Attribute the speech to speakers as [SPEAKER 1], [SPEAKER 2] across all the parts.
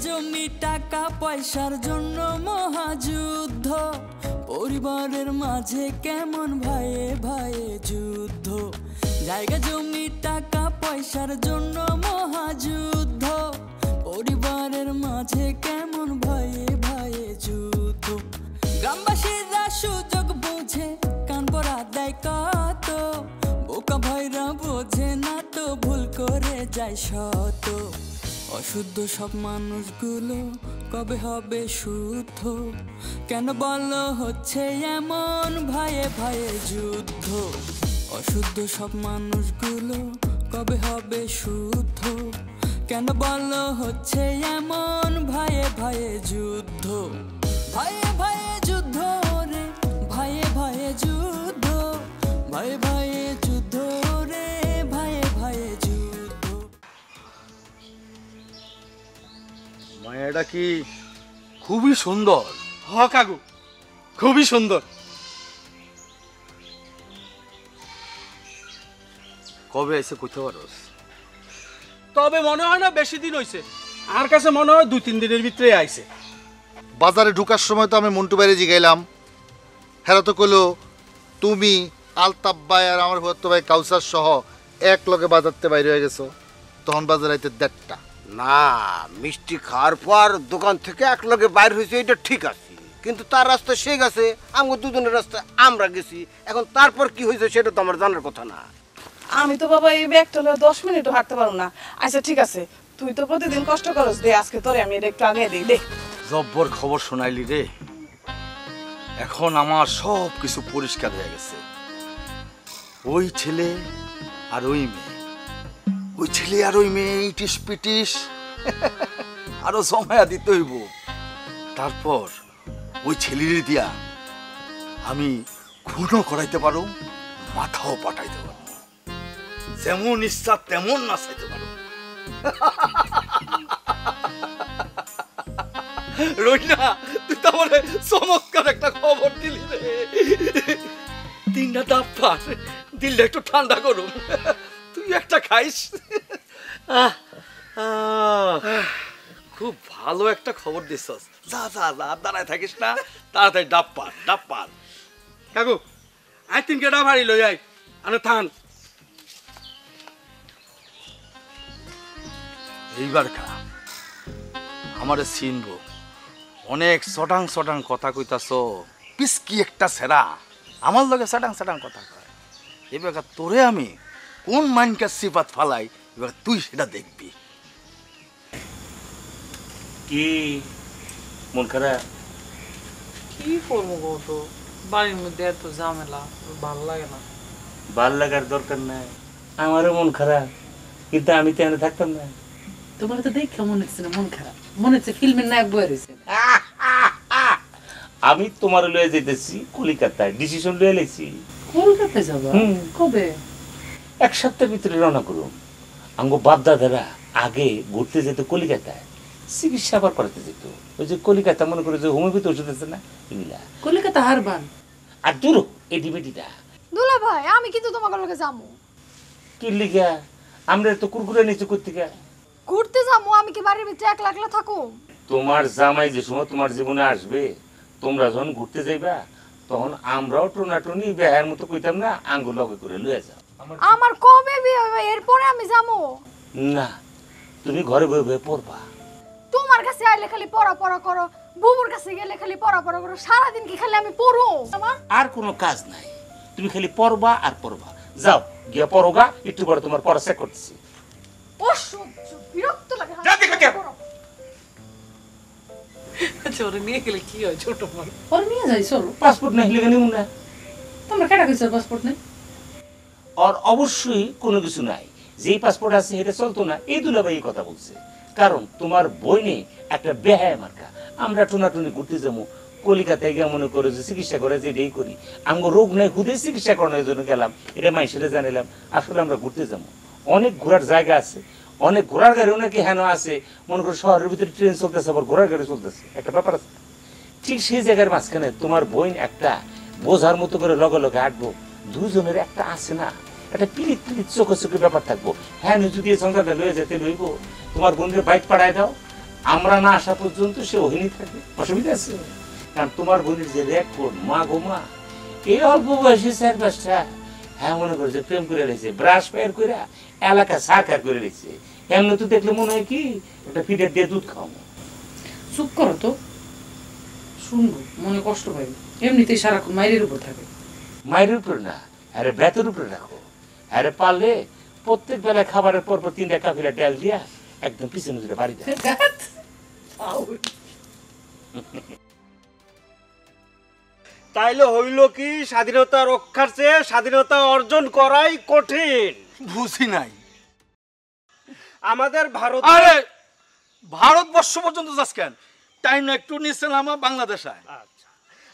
[SPEAKER 1] জমি, টাকা, পয়সার জন্য মহাযুদ্ধ। পরিবারের মাঝে কেমন ভাইয়ে ভাইয়ে যুদ্ধ? জায়গা, জমি, টাকা, পয়সার জন্য মহাযুদ্ধ। পরিবারের মাঝে কেমন ভাইয়ে ভাইয়ে যুদ্ধ? গ্রামবাসীরা সুযোগ বুঝে, কান পরা দেয় কত। বোকা ভাইরা বোঝে না তো, ভুল করে যায় শত। অশুদ্ধ সব মানুষগুলো কবে হবে শুদ্ধ? কেন বল হচ্ছে এমন ভাইয়ে ভাইয়ে যুদ্ধ? অশুদ্ধ সব মানুষগুলো কবে হবে শুদ্ধ? কেন বল হচ্ছে এমন ভাইয়ে ভাইয়ে যুদ্ধ? ভাইয়ে ভাইয়ে যুদ্ধ রে ভাইয়ে ভাইয়ে যুদ্ধ ভাইয়ে ভাইয়ে
[SPEAKER 2] মায়াটা কি খুবই সুন্দর?
[SPEAKER 3] হ কাকু খুবই সুন্দর।
[SPEAKER 2] কবে এসে কইতে পারোস?
[SPEAKER 3] তবে মনে হয় না বেশি দিন হইছে। আর কাছে মনে হয় দুই তিন দিনের ভিতরে আইছে।
[SPEAKER 4] বাজারে ঢুকার সময় তো আমি মন্টু বাইরে জিগাইলাম। হেরা তো কইলো তুমি আলতাব ভাই আর আমার ভত্ত ভাই কাউসার সহ এক লগে বাজারতে বাইরে হয়ে গেছো। তখন বাজার আইতে দেড়টা।
[SPEAKER 5] না মিষ্টি খাওয়ার পর দোকান থেকে এক লগে বাইর হয়েছে এটা ঠিক আছে। কিন্তু তার রাস্তা সে গেছে আমার দুজনের রাস্তা আমরা গেছি। এখন তারপর কি হয়েছে সেটা তো আমার জানার কথা না।
[SPEAKER 6] আমি তো বাবা এই ব্যাগটা হলে দশ মিনিটও হাঁটতে পারব না। আচ্ছা ঠিক আছে তুই তো প্রতিদিন কষ্ট করস দে আজকে তোরে আমি এটা একটু আগে দিই দে।
[SPEAKER 2] জব্বর খবর শোনাইলি রে। এখন আমার সব কিছু পরিষ্কার হয়ে গেছে। ওই ছেলে আর ওই মেয়ে। ওই ছেলে আর ওই মেয়ে ইটিস পিটিস। আরও সময়া দিতে হইব। তারপর ওই ছেলের দিয়া আমি খুনও করাইতে পারো, মাথাও পাঠাইতে পারো। যেমন ইচ্ছা তেমন নাচাইতে পারো। রইনা, তুই তো চমৎকার একটা খবর দিলি রে। তিনটা ডাব পার দিলটা একটু ঠান্ডা করুন। তুই একটা খাইস। খুব ভালো একটা খবর দিছস। যা যা যা দাঁড়ায় থাকিস না। তাড়াতাড়ি ডাব পার ডাব পার।
[SPEAKER 3] কাকু আই তিন কেটা ভারী লই আই আনে থান।
[SPEAKER 2] এইবার খা। আমারে চিনব। অনেক সটাং সটাং কথা কইতাছ। পিসকি একটা সেরা। আমার লগে সটাং সটাং কথা কয়। এবার তোরে আমি কোন মাইনকার সিপাত ফালাই এবার তুই সেটা দেখবি।
[SPEAKER 7] কি? মন খারাপ?
[SPEAKER 6] কি করব গো তো? বাড়ির মধ্যে এত ঝামেলা ভালো লাগে না।
[SPEAKER 7] ভালো লাগার দরকার নাই। আমারও মন খারাপ কিন্তু আমি তো এখানে থাকতাম না।
[SPEAKER 8] তোমার তো দেখে মনে হচ্ছে না মন খারাপ। মনে হচ্ছে ফিল্মের নায়ক বয়ে রয়েছে।
[SPEAKER 7] আমি তোমার লয়ে যেতেছি কলিকাতায় ডিসিশন লয়ে লেছি
[SPEAKER 8] কলকাতায় যাবা? কবে?
[SPEAKER 7] এক সপ্তাহের ভিতরে রওনা করুম। আঙ্গ বাপদাদারা আগে ঘুরতে যেত কলিকাতায় চিকিৎসা আবার করাতে যেত। ওই যে কলিকাতা মনে করে যে হোমিওপ্যাথি ওষুধ আছে না এগুলা।
[SPEAKER 8] কলকাতা হারবান
[SPEAKER 7] আর দূর এটি বেটিটা
[SPEAKER 9] দুলা ভাই আমি কিন্তু তোমাকে লগে যামু
[SPEAKER 7] কি লিখা আমরা তো কুরকুরে নিচে করতে গা
[SPEAKER 9] ঘুরতে যামু আমি কি বাড়ির ভিতরে একলা একলা থাকুম
[SPEAKER 7] তোমার জামাই যে সময় তোমার জীবনে আসবে তোমরা যখন ঘুরতে যাইবা তখন আমরাও টোনাটনি বেহার মতো কইতাম না আঙ্গুল লগে করে লয়ে যাও।
[SPEAKER 9] আমার কবে বিয়ে হবে? এরপরে আমি যাব।
[SPEAKER 7] না তুমি ঘরে বয়ে বয়ে পড়বা।
[SPEAKER 9] তোমার কাছে আইলে খালি পড়া পড়া করো বুবুর কাছে গেলে খালি পড়া পড়া করো সারাদিন কি খালি আমি পড়ো? আমার
[SPEAKER 7] আর কোনো কাজ নাই। তুমি খালি পড়বা আর পড়বা। যাও গিয়ে পড়োগা একটু পরে তোমার পড়া চেক করতেছি।
[SPEAKER 9] অসহ্য বিরক্ত লাগে
[SPEAKER 7] যা দেখো কে?
[SPEAKER 6] আচ্ছা ওরে নিয়ে গেলে কি হয় ছোট মানুষ
[SPEAKER 8] ওর নিয়ে যাই চলো
[SPEAKER 7] পাসপোর্ট না হলে নিমু না।
[SPEAKER 8] তোমরা কেটা গেছো পাসপোর্ট নেই?
[SPEAKER 7] আর অবশ্যই কোনো কিছু নাই। যেই পাসপোর্ট আছে, এটা চলতো না। এই দুলাভাই কথা বলছে। কারণ তোমার বইনে একটা বেহায় মার্কা। আমরা টোনাটুনি ঘুরতে যাব। কলিকাতায় গিয়ে মনে করে যে চিকিৎসা করে যে এটাই করি। আঙ্গ রোগ নাই খুদে চিকিৎসা করানোর জন্য গেলাম। এটা মাইসেরে জানিলাম আসলে আমরা ঘুরতে যাব। অনেক ঘোরার জায়গা আছে। অনেক ঘোরার গাড়ি অনেকে হেন আছে। মনে করো শহরের ভিতরে ট্রেন চলতেছে, আবার ঘোরার গাড়ি চলতেছে। একটা ব্যাপার আছে। ঠিক সেই জায়গার মাঝখানে তোমার বোন একটা বোঝার মতো করে লগে লগে হাঁটবো দুজনের একটা আছে না। একটা পিলিত পিলিত চোখে চোখে ব্যাপার থাকব। হ্যাঁ যদি এই সংসারটা লয়ে যেতে লইব তোমার বোনকে বাইক পাঠায় দাও। আমরা না আসা পর্যন্ত সে ওহিনী থাকবে। অসুবিধা আছে? কারণ তোমার বোনের যে রেকর্ড মা গো মা এই অল্প বয়সে চার পাঁচটা হ্যাঁ মনে করছে প্রেম করে রেখেছে ব্রাশ পায়ের করে এলাকা সাকার করে রেখেছে। এমনি তো দেখলে মনে হয় কি একটা ফিডের দিয়ে দুধ খাওয়াবো।
[SPEAKER 8] চুপ করো তো। শুনব মনে কষ্ট পাইবে। এমনিতেই সারাক্ষণ মায়ের উপর থাকে।
[SPEAKER 7] মায়ের উপরে না আরে বেতের উপরে রাখো। আরে পারলে প্রত্যেক বেলা খাবারের পর পর তিনটা কাপিলা ডাল দিয়া একদম পিছনে ধরে বাড়ি দেয়
[SPEAKER 5] তাইলে হইল কি স্বাধীনতা রক্ষার চেয়ে স্বাধীনতা অর্জন করাই কঠিন।
[SPEAKER 2] বুঝি নাই।
[SPEAKER 5] আমাদের ভারত
[SPEAKER 2] আরে ভারতবর্ষ পর্যন্ত যাস কেন? টাইম একটু নিচ্ছিলাম আমার বাংলাদেশে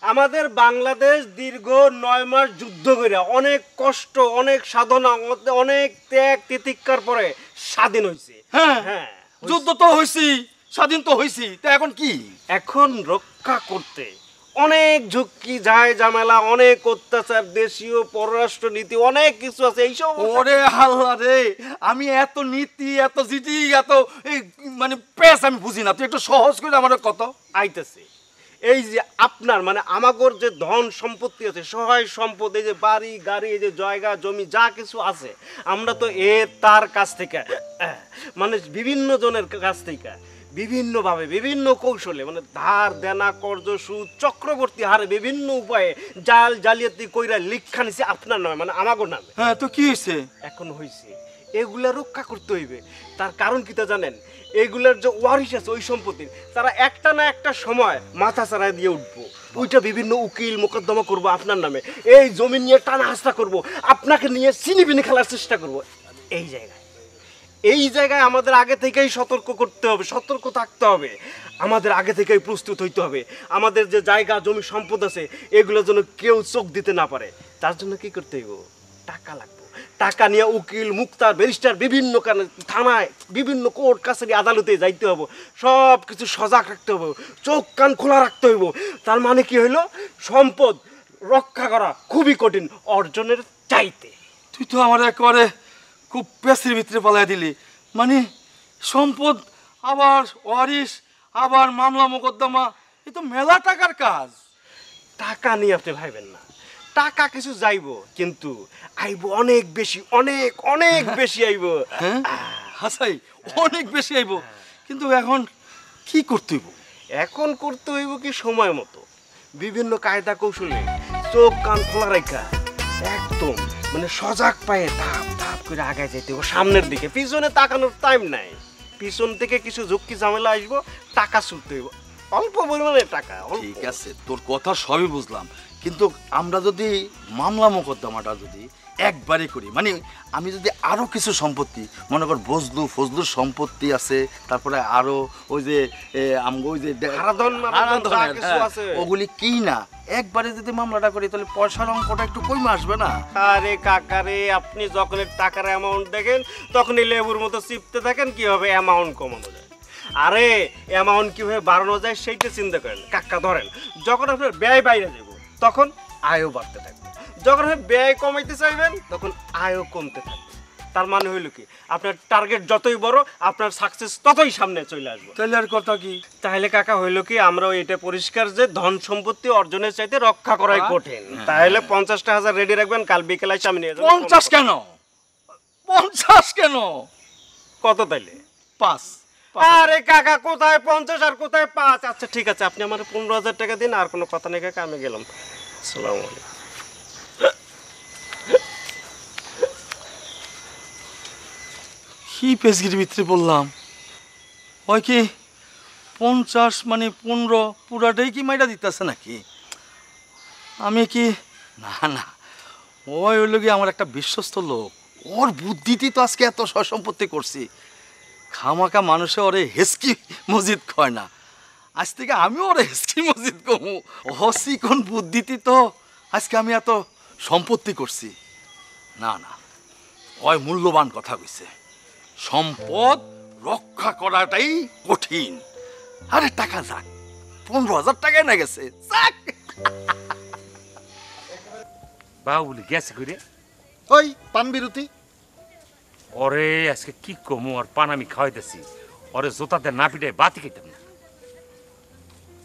[SPEAKER 5] আমাদের বাংলাদেশ দীর্ঘ নয় মাস যুদ্ধ করে অনেক কষ্ট অনেক সাধনা অনেক ত্যাগ তিতিক্ষার পরে স্বাধীন হয়েছে
[SPEAKER 2] হ্যাঁ
[SPEAKER 5] হ্যাঁ
[SPEAKER 2] যুদ্ধ তো হয়েছি স্বাধীন তো হয়েছি তা এখন কি?
[SPEAKER 5] এখন রক্ষা করতে অনেক ঝুঁকি যায় ঝামেলা অনেক অত্যাচার দেশীয় পররাষ্ট্র নীতি অনেক কিছু আছে এইসব
[SPEAKER 2] ওরে আল্লাহ রে আমি এত নীতি এত জিটি এত মানে পেস আমি বুঝি না তুই একটু সহজ করে আমার কত।
[SPEAKER 5] আইতেছে। এই যে আপনার মানে আমাগর যে ধন সম্পত্তি আছে সহায় সম্পদ এই যে বাড়ি গাড়ি এই যে জায়গা জমি যা কিছু আছে আমরা তো এ তার কাছ থেকে মানে বিভিন্ন জনের কাছ থেকে বিভিন্নভাবে বিভিন্ন কৌশলে মানে ধার দেনা কর্জ সুদ চক্রবর্তী হারে বিভিন্ন উপায়ে জাল জালিয়াতি কইরা লিখা নিছে আপনার নয় মানে আমাগো নামে।
[SPEAKER 2] হ্যাঁ তো কি হয়েছে
[SPEAKER 5] এখন হয়েছে এগুলা রক্ষা করতে হইবে। তার কারণ কি তা জানেন? এগুলার যে ওয়ারিশ আছে, ওই সম্পত্তির, তারা একটা না একটা সময় মাথা ছাড়াই দিয়ে উঠবো। ওইটা বিভিন্ন উকিল মোকদ্দমা করব আপনার নামে। এই জমি নিয়ে টানা হাসটা করব। আপনাকে নিয়ে চিনিবিনি খেলার চেষ্টা করব। এই জায়গায়। এই জায়গায় আমাদের আগে থেকেই সতর্ক করতে হবে, সতর্ক থাকতে হবে। আমাদের আগে থেকেই প্রস্তুত হইতে হবে। আমাদের যে জায়গা, জমি, সম্পদ আছে এগুলো যেন কেউ চোখ দিতে না পারে। তার জন্য কি করতে হইব? টাকা লাগবে। টাকা নিয়ে উকিল মুক্তার ব্যারিস্টার বিভিন্ন থানায় বিভিন্ন কোর্ট কাছারি আদালতে যাইতে হবে সব কিছু সজাগ রাখতে হবে চোখ কান খোলা রাখতে হইব। তার মানে কি হইল? সম্পদ রক্ষা করা খুবই কঠিন অর্জনের চাইতে।
[SPEAKER 2] তুই তো আমার একেবারে খুব পেসির ভিতরে পালাই দিলি। মানে সম্পদ আবার ওয়ারিস আবার মামলা মোকদ্দমা এ তো মেলা টাকার কাজ।
[SPEAKER 5] টাকা নিয়ে আপনি ভাইবেন না। টাকা কিছু যাইব কিন্তু আইব অনেক বেশি অনেক অনেক বেশি আইবো।
[SPEAKER 2] হ্যাঁ? হাসাই অনেক বেশি আইব। কিন্তু এখন কি করতে হইব?
[SPEAKER 5] এখন করতে হইব কি সময় মতো। বিভিন্ন কায়দা কৌশলে চোখ কান খোলা রাখা একদম মানে সজাগ পায়ে ধাপ ধাপ করে আগে যেতে হবে সামনের দিকে। পিছনে তাকানোর টাইম নাই। পিছন থেকে কিছু ঝুঁকি ঝামেলা আসব টাকা ছুটতে হইব। অল্প পরিমাণে টাকা।
[SPEAKER 2] ঠিক আছে তোর কথা সবই বুঝলাম। কিন্তু আমরা যদি মামলা মোকদ্দমাটা যদি একবারে করি। মানে আমি যদি আরও কিছু সম্পত্তি মনে কর বজলু ফজলুর সম্পত্তি আছে তারপরে আরও ওই যে আমগো ওই যে হ্যাঁ। ওগুলি কি না? একবারে যদি মামলাটা করি তাহলে পয়সার অঙ্কটা একটু কমে আসবে না?
[SPEAKER 5] আরে কাকারে আপনি যখন টাকার অ্যামাউন্ট দেখেন তখনই লেবুর মতো চিপতে থাকেন কীভাবে অ্যামাউন্ট কমানো যায়? আরে অ্যামাউন্ট কীভাবে বাড়ানো যায় সেইটা চিন্তা করেন। কাকা ধরেন যখন আপনার ব্যয় বাইরে যাব তখন আয়ও বাড়তে থাকবে। যখন আপনি ব্যয় কমাইতে চাইবেন তখন আয়ও কমতে থাকবে। তার মানে হইল কি? আপনার টার্গেট যতই বড় আপনার সাকসেস ততই সামনে চলে আসবে।
[SPEAKER 2] তাহলে আর কথা কি?
[SPEAKER 5] তাহলে কাকা হইল কি? আমরা এটা পরিষ্কার যে ধন সম্পত্তি অর্জনের চাইতে রক্ষা করাই কঠিন। তাহলে পঞ্চাশটা হাজার রেডি রাখবেন কাল বিকেলে এসে আমি নিয়ে যাব।
[SPEAKER 2] পঞ্চাশ কেন? পঞ্চাশ কেন?
[SPEAKER 5] কত তাইলে?
[SPEAKER 2] পাঁচ।
[SPEAKER 5] আরে কাকা কোথায় পঞ্চাশ আর কোথায় পাঁচ? আচ্ছা ঠিক আছে আপনি আমার পনেরো হাজার টাকা দিন আর কোনো কথা নেই কাকা আমি গেলাম। আসসালামু আলাইকুম।
[SPEAKER 2] কি পেজগির ভিতরে বললাম? ওই কি পঞ্চাশ মানে পনেরো পুরাটাই কি মাইটা দিতেছে নাকি? আমি কি না না ওই হইল কি আমার একটা বিশ্বস্ত লোক। ওর বুদ্ধিতেই তো আজকে এত সম্পত্তি করছি। খামাকা মানুষে ওরে হেসকি মসজিদ কয় না। আজ থেকে আমিও ওরে হেসকি মসজিদ কমু হসি কোন বুদ্ধিতে তো আজকে আমি এত সম্পত্তি করছি। না না ওই মূল্যবান কথা কইছে। সম্পদ রক্ষা করাটাই কঠিন। আরে টাকা যাক। পনেরো হাজার টাকায় না গেছে। যাক।
[SPEAKER 7] বাহুলি গেছে করে
[SPEAKER 4] ওই পান বিরতি
[SPEAKER 7] ওরে আজকে কি কমু আর পান আমি খাওয়াইতেছি ওরে জোতাতে না পিটাই বাতি খেতাম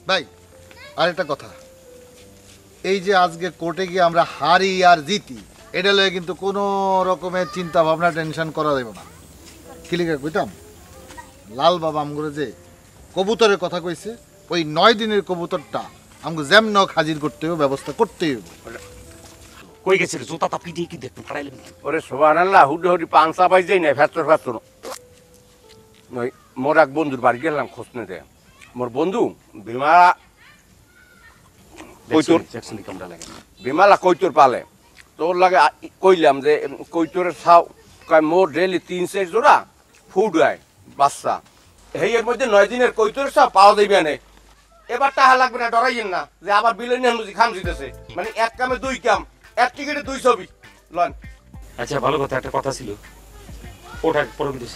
[SPEAKER 4] ভাই আর আরেকটা কথা এই যে আজকে কোর্টে গিয়ে আমরা হারি আর জিতি এটা লয়ে কিন্তু কোনো রকমের চিন্তা ভাবনা টেনশন করা যাবে না কিলিকা কইতাম লাল বাবা আমগুলো যে কবুতরের কথা কইছে ওই নয় দিনের কবুতরটা আমাকে যেমন হাজির করতে হবে ব্যবস্থা করতেই হবে
[SPEAKER 7] কই গেছিল জুতা তা পিটিয়ে কি দেখতে পারাইলেন
[SPEAKER 10] ওরে সোহান আল্লাহ হুডে হুডি পাংসা পাই যাই না ফ্যাচর ফ্যাচর ওই মোর এক বন্ধুর বাড়ি গেলাম খোঁজ নিতে মোর বন্ধু বিমালা কৈতর।
[SPEAKER 7] জ্যাকসন কামড়া লাগে।
[SPEAKER 10] বিমালা কৈতর পালে। তোর লাগে কইলাম যে কৈতরের ছাও কয় মোর ডেলি তিন চার জোড়া ফুড হয় বাচ্চা। এই এর মধ্যে নয় দিনের কৈতরের ছাও পাওয়া যাইবে না। এবার টাকা লাগবে না ডরাইয়েন না যে আবার বিলেনিয়ান মুজি খাম জিতেছে। মানে এক কামে দুই কাম। এক টিকিটে দুই ছবি। লন।
[SPEAKER 7] আচ্ছা ভালো কথা একটা কথা ছিল। ওটা পরে দিস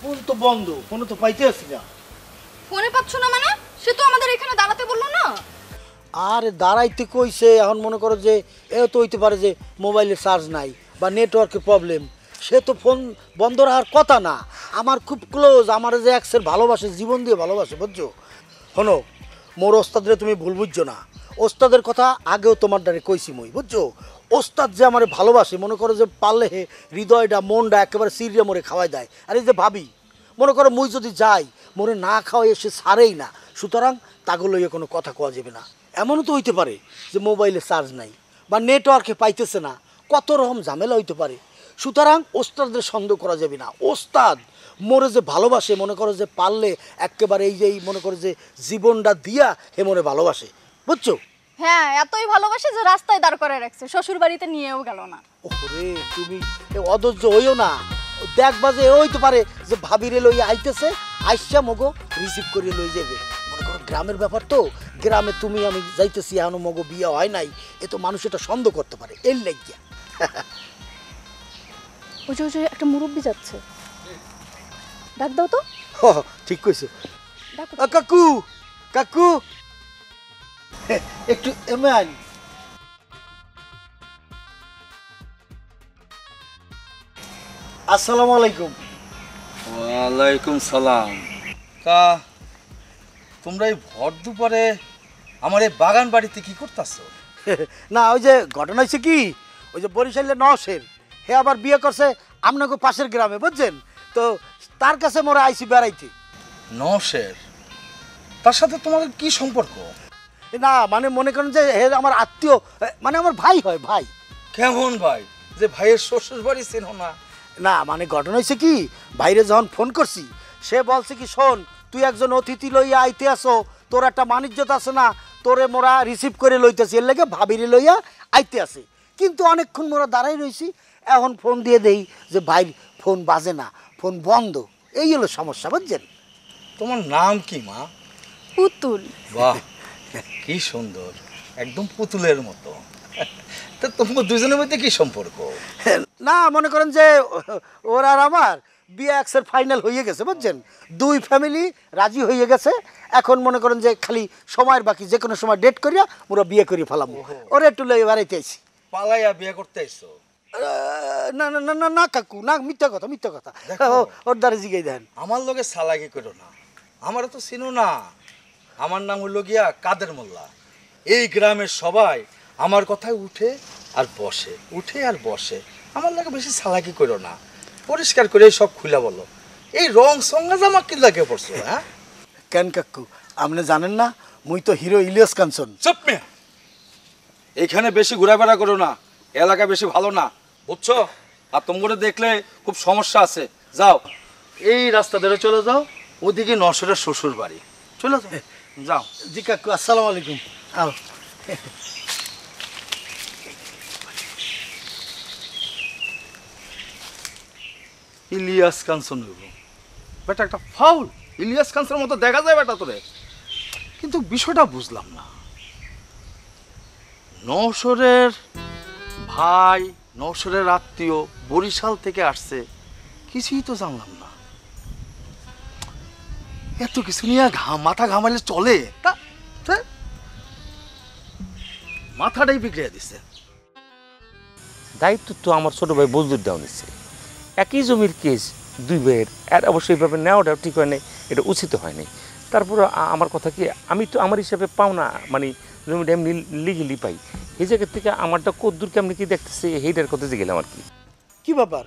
[SPEAKER 11] ফোন তো বন্ধ ফোন তো পাইতে আসি না।
[SPEAKER 9] ফোনে পাচ্ছ না মানে? সে তো আমাদের এখানে
[SPEAKER 11] আরে দাঁড়াইতে কইছে, এখন মনে করো যে এও তো হইতে পারে যে মোবাইলে চার্জ নাই বা নেটওয়ার্কের প্রবলেম সে তো ফোন বন্ধ রাখার কথা না। আমার খুব ক্লোজ আমার যে এক্সের ভালোবাসে, জীবন দিয়ে ভালোবাসে, বুঝছ? শোনো, মোর ওস্তাদরে তুমি ভুল বুঝছ না। ওস্তাদের কথা আগেও তোমার দ্বারে কইছি মই, বুঝছ? ওস্তাদ যে আমার ভালোবাসে, মনে করো যে পারলে হে হৃদয়টা, মনটা একেবারে সিরিয়া মোরে খাওয়াই দেয়। আর এই যে ভাবি, মনে করো মুই যদি যাই, মোরে না খাওয়াই এসে ছাড়েই না। সুতরাং তাগুলো কোনো কথা কওয়া যাবে না। এমনও তো হইতে পারে যে মোবাইলে চার্জ নাই বা নেটওয়ার্কে পাইতেছে না। কত রকম ঝামেলা হইতে পারে। সুতরাং ওস্তাদদের সন্দেহ করা যাবে না। ওস্তাদ মোরে যে ভালোবাসে মনে করো যে পারলে একেবারে এই যে মনে করো যে জীবনটা দিয়া হে মনে ভালোবাসে। বুঝছ?
[SPEAKER 9] হ্যাঁ এতই ভালোবাসে যে রাস্তায় দাঁড় করে রাখছে। শ্বশুর বাড়িতে নিয়েও গেল না।
[SPEAKER 11] ওরে তুমি অধৈর্য হইও না। দেখবা যে হইতে পারে যে ভাবিরে লই আইতেছে আইসা মগো রিসিভ করে লই যাবে মনে করো গ্রামের ব্যাপার তো গ্রামে তুমি আমি যাইতেছি এখনও মগো বিয়ে হয় নাই এ তো মানুষ এটা সন্দেহ করতে পারে এর লাগিয়া।
[SPEAKER 9] ওই যে ওই যে একটা মুরব্বি যাচ্ছে। ডাক দাও তো।
[SPEAKER 11] হ, ঠিক কইছো।
[SPEAKER 9] ডাকো।
[SPEAKER 11] আ, কাকু কাকু। একটু এমে আন আসসালামু আলাইকুম।
[SPEAKER 2] ওয়ালাইকুম সালাম। তা তোমরা এই ভর দুপুরে আমার এই বাগান বাড়িতে কি করতেছো?
[SPEAKER 11] না ওই যে ঘটনা হয়েছে কি? ওই যে বরিশালের নসের হে আবার বিয়ে করছে আপনাকে পাশের গ্রামে বুঝছেন? তো তার কাছে মোরা আইসি বেড়াইতে।
[SPEAKER 2] নশের তার সাথে তোমাদের কি সম্পর্ক?
[SPEAKER 11] না মানে মনে করেন যে হে আমার আত্মীয় মানে আমার ভাই হয় ভাই।
[SPEAKER 2] কেমন ভাই? যে ভাইয়ের শ্বশুর বাড়ি চেনো না।
[SPEAKER 11] না মানে ঘটনা হয়েছে কি? ভাইরে যখন ফোন করছি সে বলছে কি শোন তুই একজন অতিথি লইয়া আইতে আসো তোর একটা মানিজ্যত আছে না তোরে মোরা রিসিভ করে লইতেছি এর লেগে ভাবিরে লইয়া আইতে আসে কিন্তু অনেকক্ষণ মোরা দাঁড়াই রইছি এখন ফোন দিয়ে দেই যে ভাই ফোন বাজে না ফোন বন্ধ। এই হলো সমস্যা বুঝছেন?
[SPEAKER 2] তোমার নাম কি মা?
[SPEAKER 9] পুতুল।
[SPEAKER 2] বাহ কি সুন্দর একদম পুতুলের মতো। তা তোমার দুজনের মধ্যে কি সম্পর্ক?
[SPEAKER 11] না মনে করেন যে ওর আর আমার বিয়ে একসের ফাইনাল হয়ে গেছে বুঝছেন? দুই ফ্যামিলি রাজি হয়ে গেছে। এখন মনে করেন যে খালি সময়ের বাকি যে কোনো সময় ডেট করিয়া মোরা বিয়ে করিয়ে ফেলাম। ওরে একটু লই বেড়াইতে আইছি।
[SPEAKER 2] পালাইয়া বিয়ে করতে
[SPEAKER 11] আহ, না না না না কাকু না মিথ্যা কথা মিথ্যা কথা। ওর দ্বারা জিগাই দেন।
[SPEAKER 2] আমার লগে সালাকি করো না। আমার তো চিনো না। আমার নাম হলো গিয়া কাদের মোল্লা। এই গ্রামের সবাই আমার কথায় উঠে আর বসে উঠে আর বসে। আমার লাগে বেশি সালাকি করো না। পরিষ্কার করে সব খুলে বলো। এই রং সঙ্গে জামা কি লাগে পড়ছো হ্যাঁ?
[SPEAKER 11] কেন কাকু আপনি জানেন না মুই তো হিরো ইলিয়াস কাঞ্চন
[SPEAKER 2] চুপ মিয়া এখানে বেশি ঘোরাফেরা করো না এলাকা বেশি ভালো না বুঝছ? আর তোমরা দেখলে খুব সমস্যা আছে। যাও। এই রাস্তা ধরে চলে যাও ওদিকে নরসরের শ্বশুর বাড়ি চলে যাও যাও।
[SPEAKER 11] জি কাকু আসসালামু আলাইকুম। আও।
[SPEAKER 2] ইলিয়াস কাঞ্চন হইব। বেটা, একটা ফাউল। ইলিয়াস কাঞ্চনের মতো দেখা যায় বেটা তোরে। কিন্তু বিষয়টা বুঝলাম না। নৌসরের ভাই নৌসরের আত্মীয় বরিশাল থেকে আসছে, কিছুই তো জানলাম না। এত কিছু নিয়ে ঘা, মাথা ঘামালে চলে? তা মাথাটাই বিগড়ে দিছে।
[SPEAKER 7] দায়িত্ব তো আমার ছোট ভাই বজদুর দেওয়া নিচ্ছে। একই জমির কেস দুই ভাইয়ের। আর অবশ্যই এইভাবে নেওয়াটা ঠিক হয় নাই এটা উচিত হয়নি। তারপরে আমার কথা কি আমি তো আমার হিসাবে পাও না মানে জমিটা এমনি লিগেলি পাই। এই জায়গা থেকে আমারটা কদ্দুর কেমনি কি দেখতেছে? সেইটার কথা যে গেলাম আর কি।
[SPEAKER 11] কি ব্যাপার?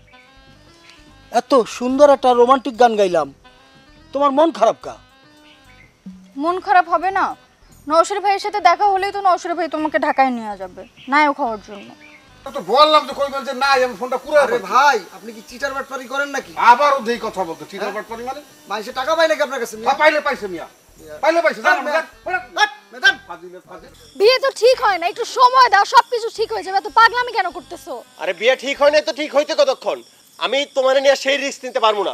[SPEAKER 11] এত সুন্দর একটা রোমান্টিক গান গাইলাম। তোমার মন খারাপ কা?
[SPEAKER 9] মন খারাপ হবে না। নওশরী ভাইয়ের সাথে দেখা হলেই তো নওশরী ভাই তোমাকে ঢাকায় নিয়ে যাবে নায়ক হওয়ার জন্য।
[SPEAKER 10] তো বললাম যে কই বলছে না আমি ফোনটা কুড়ে
[SPEAKER 12] আরে ভাই আপনি কি চিটার বাটপারি করেন নাকি?
[SPEAKER 10] আবারও দেই কথা বলতো চিটার বাটপারি মানে?
[SPEAKER 12] মানুষে টাকা পাই নাকি আপনার কাছে
[SPEAKER 10] হ্যাঁ, পাইলে পাইছে মিয়া। পাইলে পাইছে জান আমরা
[SPEAKER 9] বিয়ে তো ঠিক হয় না একটু সময় দাও সবকিছু ঠিক হয়ে যাবে। এত পাগলামি কেন করতেছো?
[SPEAKER 5] আরে বিয়ে ঠিক হয় না তো ঠিক হইতে কতক্ষণ? আমি তোমার নিয়ে সেই রিস্ক নিতে পারব না।